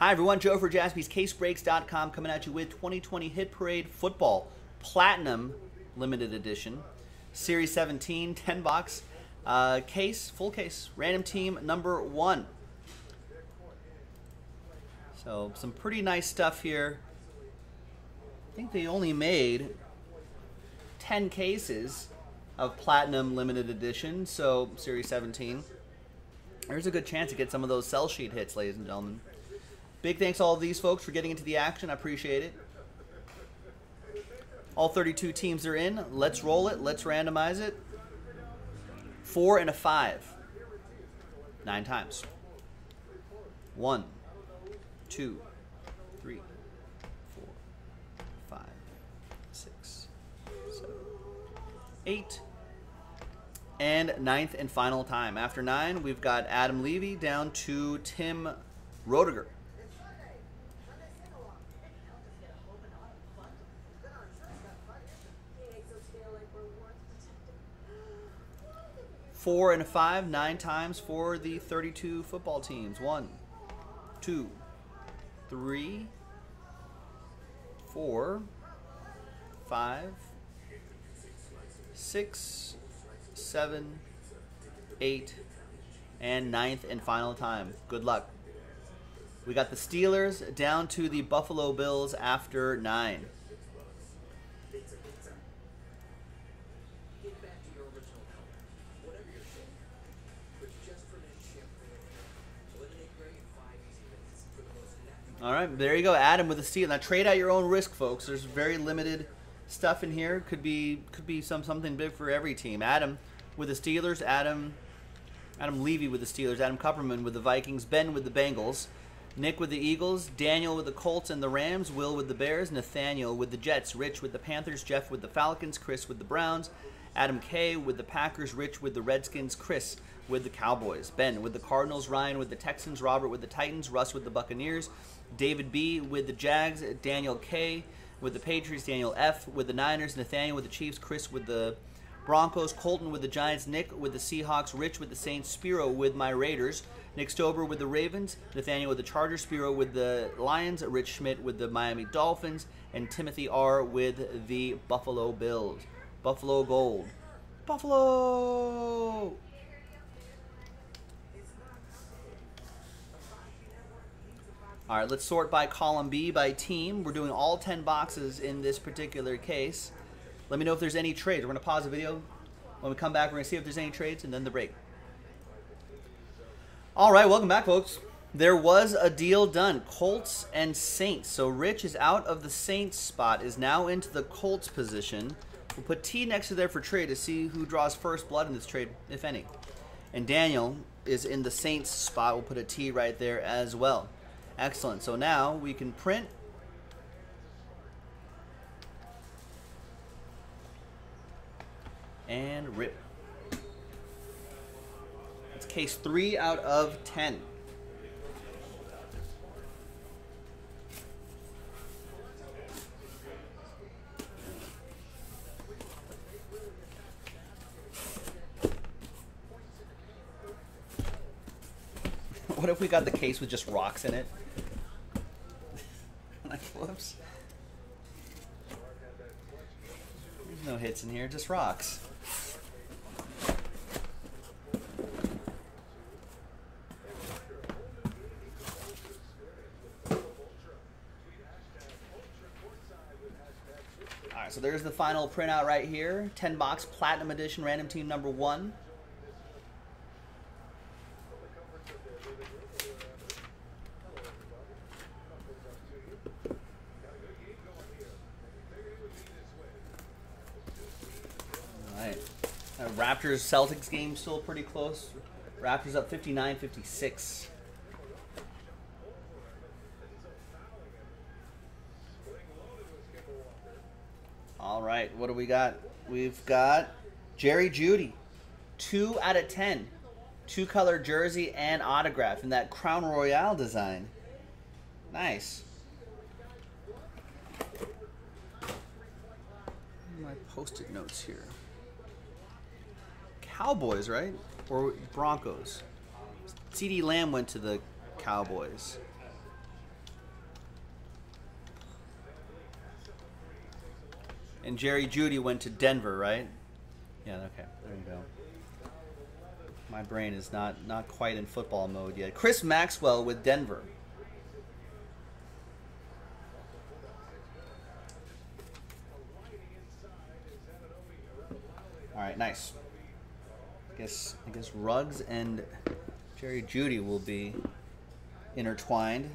Hi, everyone. Joe for jaspyscasebreaks.com coming at you with 2020 Hit Parade Football Platinum Limited Edition. Series 17, 10 box uh, case, full case, random team number one. So, some pretty nice stuff here. I think they only made 10 cases of Platinum Limited Edition, so Series 17. There's a good chance to get some of those sell sheet hits, ladies and gentlemen. Big thanks to all of these folks for getting into the action. I appreciate it. All 32 teams are in. Let's roll it. Let's randomize it. Four and a five. Nine times. One, two, three, four, five, six, seven, eight, and ninth and final time. After nine, we've got Adam Levy down to Tim Roediger. Four and a five, nine times for the 32 football teams. One, two, three, four, five, six, seven, eight, and ninth and final time. Good luck. We got the Steelers down to the Buffalo Bills after nine. All right, there you go, Adam with a steal. Now trade at your own risk, folks. There's very limited stuff in here. Could be could be some something big for every team. Adam with the Steelers, Adam Adam Levy with the Steelers, Adam Kupperman with the Vikings, Ben with the Bengals, Nick with the Eagles, Daniel with the Colts and the Rams, Will with the Bears, Nathaniel with the Jets, Rich with the Panthers, Jeff with the Falcons, Chris with the Browns, Adam K with the Packers, Rich with the Redskins, Chris with the Cowboys, Ben with the Cardinals, Ryan with the Texans, Robert with the Titans, Russ with the Buccaneers, David B with the Jags, Daniel K with the Patriots, Daniel F with the Niners, Nathaniel with the Chiefs, Chris with the Broncos, Colton with the Giants, Nick with the Seahawks, Rich with the Saints, Spiro with my Raiders, Nick Stober with the Ravens, Nathaniel with the Chargers, Spiro with the Lions, Rich Schmidt with the Miami Dolphins, and Timothy R with the Buffalo Bills. Buffalo Gold. Buffalo! All right, let's sort by column B by team. We're doing all 10 boxes in this particular case. Let me know if there's any trades. We're going to pause the video. When we come back, we're going to see if there's any trades and then the break. All right, welcome back, folks. There was a deal done. Colts and Saints. So Rich is out of the Saints spot, is now into the Colts position. We'll put T next to there for trade to see who draws first blood in this trade, if any. And Daniel is in the Saints spot. We'll put a T right there as well. Excellent. So now we can print and rip. It's case 3 out of 10. If we got the case with just rocks in it? like. There's no hits in here, just rocks. Alright, so there's the final printout right here. 10 box Platinum Edition Random Team number 1. Raptors Celtics game still pretty close. Raptors up 59 56. All right, what do we got? We've got Jerry Jeudy, 2 out of 10. Two color jersey and autograph in that Crown Royale design. Nice. My post it notes here. Cowboys, right? Or Broncos. CeeDee Lamb went to the Cowboys. And Jerry Jeudy went to Denver, right? Yeah, okay. There you go. My brain is not, not quite in football mode yet. Chris Maxwell with Denver. All right, nice. I guess I guess Ruggs and Jerry Jeudy will be intertwined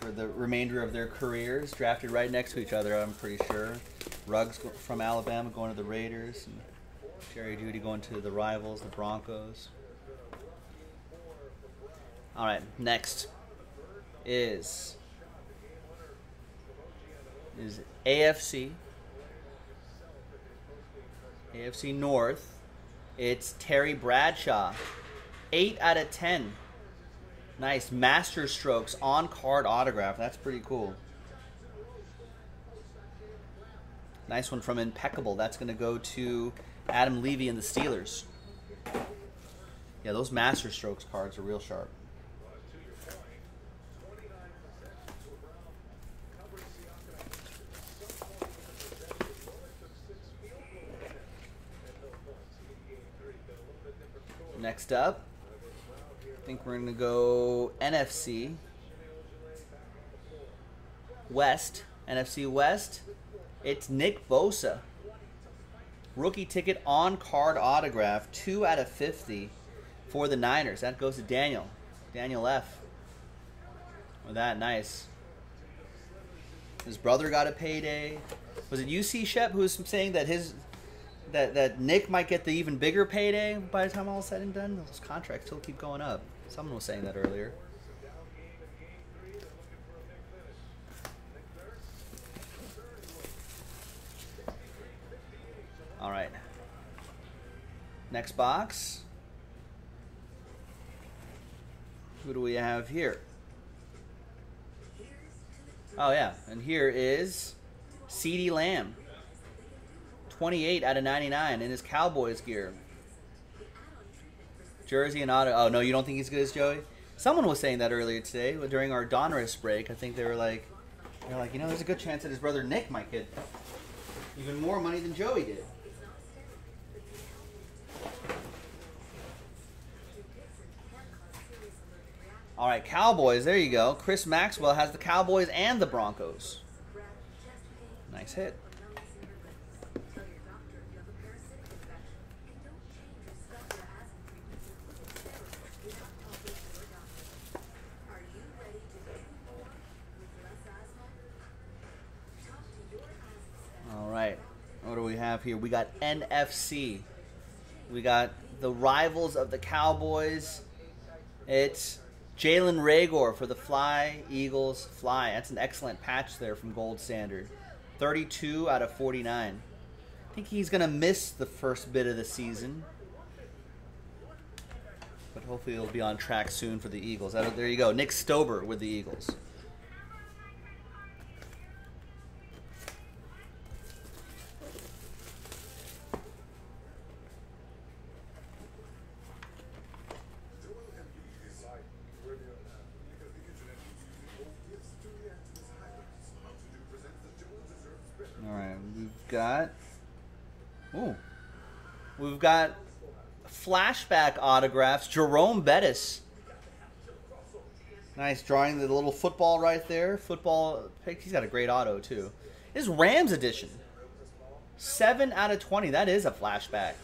for the remainder of their careers, drafted right next to each other. I'm pretty sure. Ruggs from Alabama going to the Raiders, and Jerry Jeudy going to the rivals, the Broncos. All right, next is is AFC AFC North. It's Terry Bradshaw. 8 out of 10. Nice. Master strokes on card autograph. That's pretty cool. Nice one from Impeccable. That's going to go to Adam Levy and the Steelers. Yeah, those Master Strokes cards are real sharp. Next up, I think we're going to go NFC West. NFC West. It's Nick Bosa. Rookie ticket on card autograph, 2 out of 50 for the Niners. That goes to Daniel. Daniel F. With that, nice. His brother got a payday. Was it UC Shep who was saying that his that that Nick might get the even bigger payday by the time all is said and done. Those contracts still keep going up. Someone was saying that earlier. All right. Next box. Who do we have here? Oh yeah, and here is CeeDee Lamb. 28 out of 99 in his Cowboys gear. Jersey and auto. Oh no, you don't think he's good as Joey? Someone was saying that earlier today during our Donruss break. I think they were like, they're like, you know, there's a good chance that his brother Nick might get even more money than Joey did. All right, Cowboys. There you go. Chris Maxwell has the Cowboys and the Broncos. Nice hit. have here? We got NFC. We got the rivals of the Cowboys. It's Jalen Reagor for the Fly Eagles Fly. That's an excellent patch there from Gold Standard. 32 out of 49. I think he's going to miss the first bit of the season. But hopefully he'll be on track soon for the Eagles. There you go. Nick Stober with the Eagles. Got. Ooh. We've got flashback autographs. Jerome Bettis. Nice drawing the little football right there. Football pick. He's got a great auto too. This Rams edition. Seven out of twenty. That is a flashback.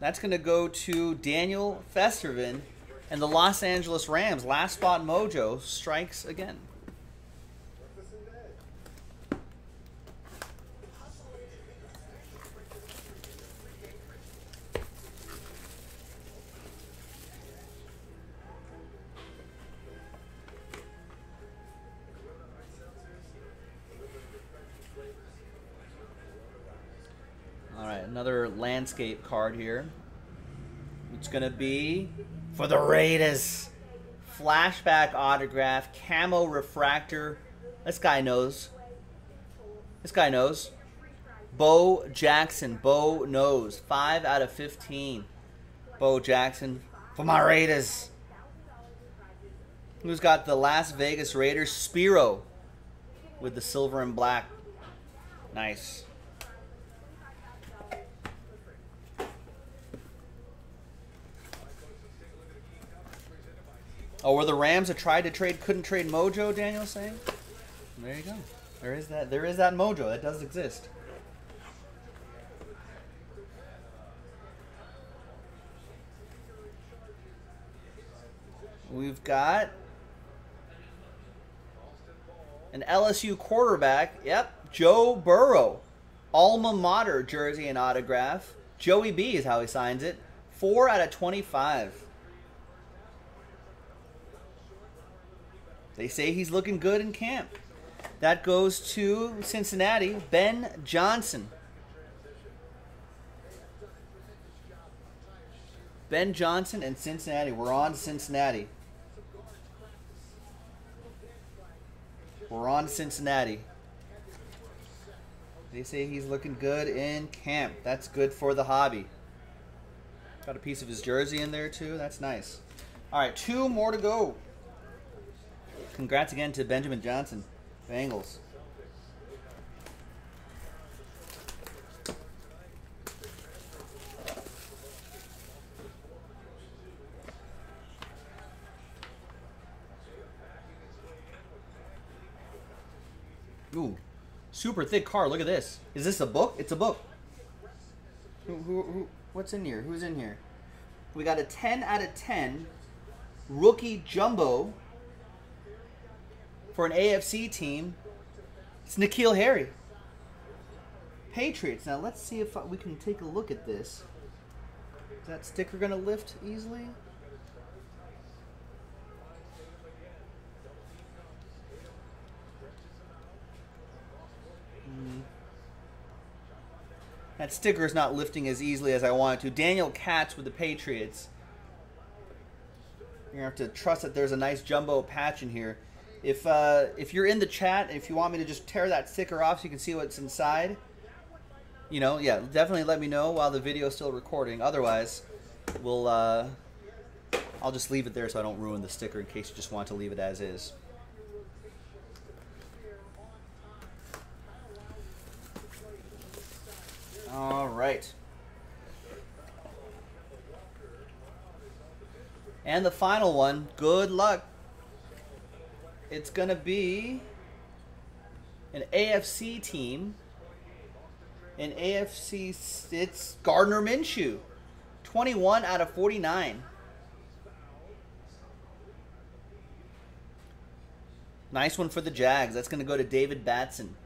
That's going to go to Daniel Festervin and the Los Angeles Rams. Last spot mojo strikes again. Another landscape card here. It's going to be for the Raiders. Flashback autograph, camo refractor. This guy knows. This guy knows. Bo Jackson. Bo knows. 5 out of 15. Bo Jackson for my Raiders. Who's got the Las Vegas Raiders? Spiro. with the silver and black. Nice. Oh, were the Rams that tried to trade couldn't trade Mojo? Daniel saying. There you go. There is that. There is that Mojo. That does exist. We've got an LSU quarterback. Yep, Joe Burrow. Alma mater jersey and autograph. Joey B is how he signs it. 4 out of 25. They say he's looking good in camp. That goes to Cincinnati, Ben Johnson. Ben Johnson and Cincinnati. We're on Cincinnati. We're on Cincinnati. They say he's looking good in camp. That's good for the hobby. Got a piece of his jersey in there too. That's nice. All right, two more to go. Congrats again to Benjamin Johnson, Bengals. Ooh, super thick card. Look at this. Is this a book? It's a book. Who, who, who, what's in here? Who's in here? We got a 10 out of 10 rookie jumbo for an AFC team. It's N'Keal Harry. Patriots. Now let's see if we can take a look at this. Is that sticker going to lift easily? Hmm. That sticker is not lifting as easily as I want it to. Daniel Katz with the Patriots. You're going to have to trust that there's a nice jumbo patch in here. If, uh, if you're in the chat, if you want me to just tear that sticker off so you can see what's inside, you know, yeah, definitely let me know while the video is still recording. Otherwise, we'll, uh, I'll just leave it there so I don't ruin the sticker in case you just want to leave it as is. All right. And the final one, good luck. It's going to be an AFC team. An AFC, it's Gardner Minshew. 21 out of 49. Nice one for the Jags. That's going to go to David Batson.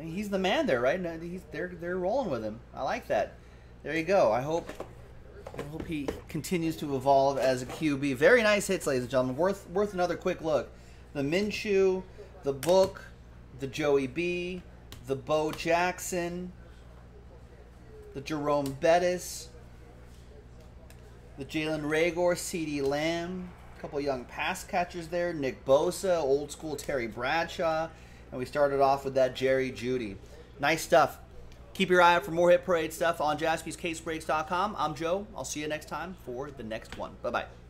He's the man there, right? He's, they're they're rolling with him. I like that. There you go. I hope I hope he continues to evolve as a QB. Very nice hits, ladies and gentlemen. Worth worth another quick look. The Minshew, the book, the Joey B, the Bo Jackson, the Jerome Bettis, the Jalen Reagor, CeeDee Lamb, a couple young pass catchers there. Nick Bosa, old school Terry Bradshaw. And we started off with that Jerry Jeudy. Nice stuff. Keep your eye out for more Hit Parade stuff on jaspyscasebreaks.com. I'm Joe. I'll see you next time for the next one. Bye-bye.